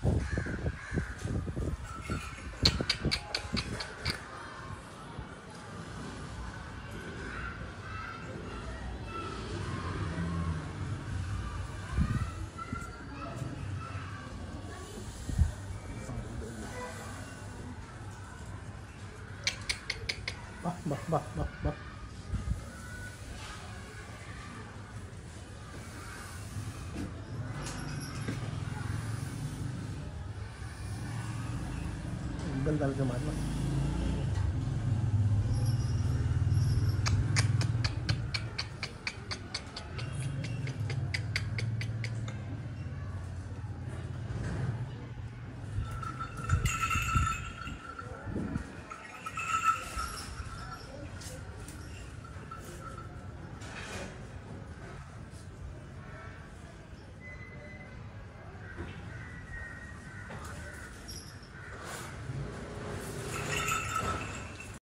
bak bak bak bak bak कल बंद के मारना